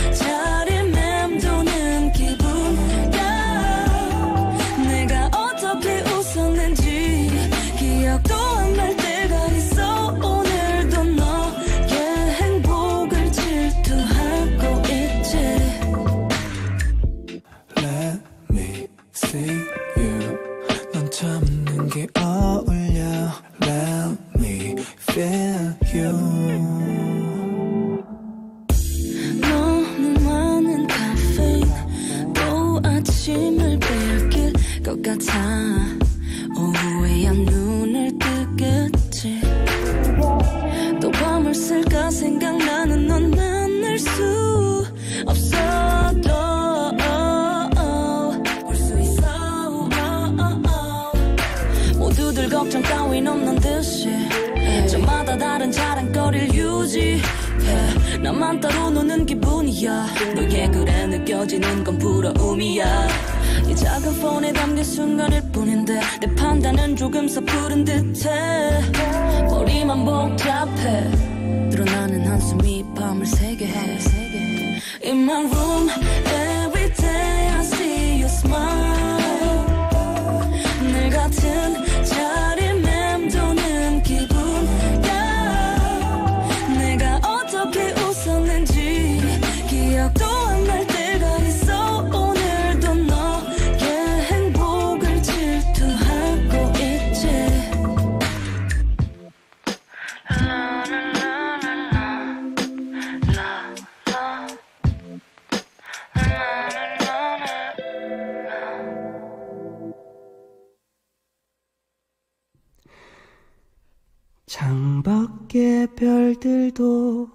밖의 별들도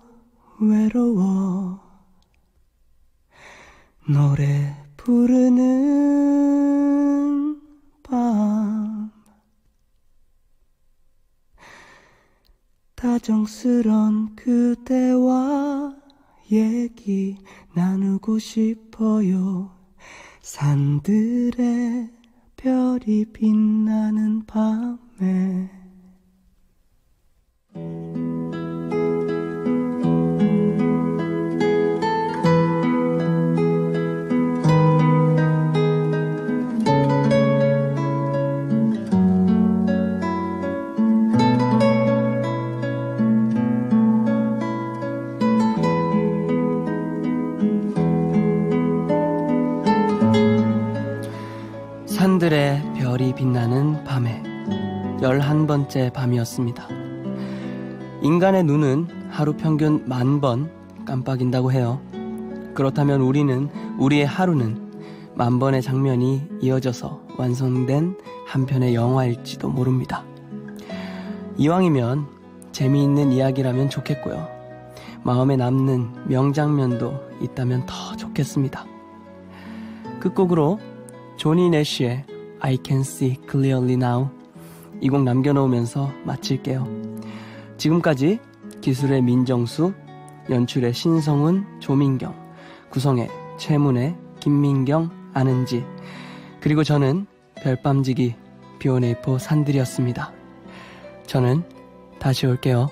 외로워. 노래 부르는 밤. 다정스런 그대와 얘기 나누고 싶어요. 산들의 별이 빛나는 밤에 산들의 별이 빛나는 밤에 11번째 밤이었습니다. 인간의 눈은 하루 평균 만 번 깜빡인다고 해요. 그렇다면 우리는 우리의 하루는 만 번의 장면이 이어져서 완성된 한 편의 영화일지도 모릅니다. 이왕이면 재미있는 이야기라면 좋겠고요. 마음에 남는 명장면도 있다면 더 좋겠습니다. 끝곡으로 조니 내쉬의 I Can See Clearly Now 이 곡 남겨놓으면서 마칠게요. 지금까지 기술의 민정수, 연출의 신성훈, 조민경, 구성의 최문혜, 김민경, 아는지 그리고 저는 별밤지기 비오네이포 산들이었습니다. 저는 다시 올게요.